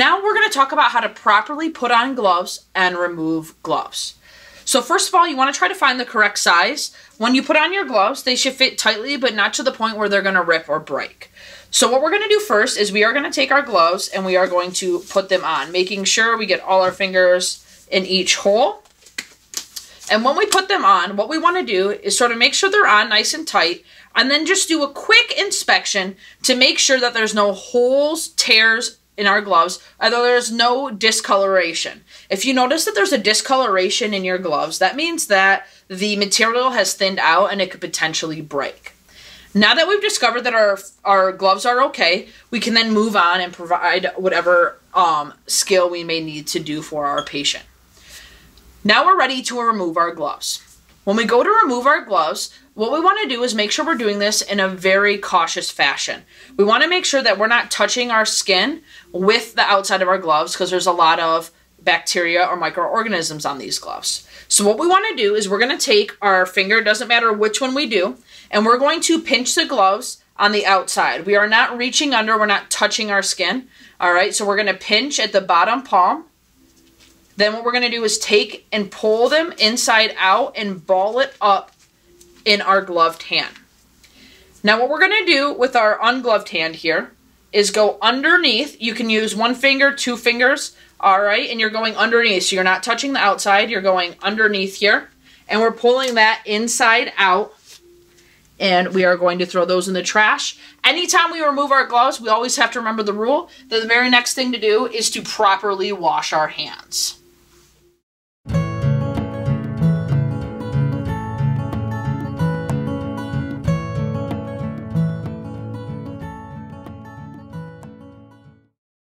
Now we're going to talk about how to properly put on gloves and remove gloves. So first of all, you want to try to find the correct size. When you put on your gloves, they should fit tightly, but not to the point where they're going to rip or break. So what we're going to do first is we are going to take our gloves and we are going to put them on, making sure we get all our fingers in each hole. And when we put them on, what we want to do is sort of make sure they're on nice and tight, and then just do a quick inspection to make sure that there's no holes, tears, in our gloves, although there's no discoloration. If you notice that there's a discoloration in your gloves, that means that the material has thinned out and it could potentially break. Now that we've discovered that our our gloves are okay, we can then move on and provide whatever um, skill we may need to do for our patient. Now we're ready to remove our gloves. When we go to remove our gloves, what we want to do is make sure we're doing this in a very cautious fashion. We want to make sure that we're not touching our skin with the outside of our gloves because there's a lot of bacteria or microorganisms on these gloves. So what we want to do is we're going to take our finger, doesn't matter which one we do, and we're going to pinch the gloves on the outside. We are not reaching under, we're not touching our skin. All right, so we're going to pinch at the bottom palm then what we're going to do is take and pull them inside out and ball it up in our gloved hand. Now what we're going to do with our ungloved hand here is go underneath. You can use one finger, two fingers, all right? And you're going underneath. So you're not touching the outside. You're going underneath here. And we're pulling that inside out. And we are going to throw those in the trash. Anytime we remove our gloves, we always have to remember the rule that the very next thing to do is to properly wash our hands.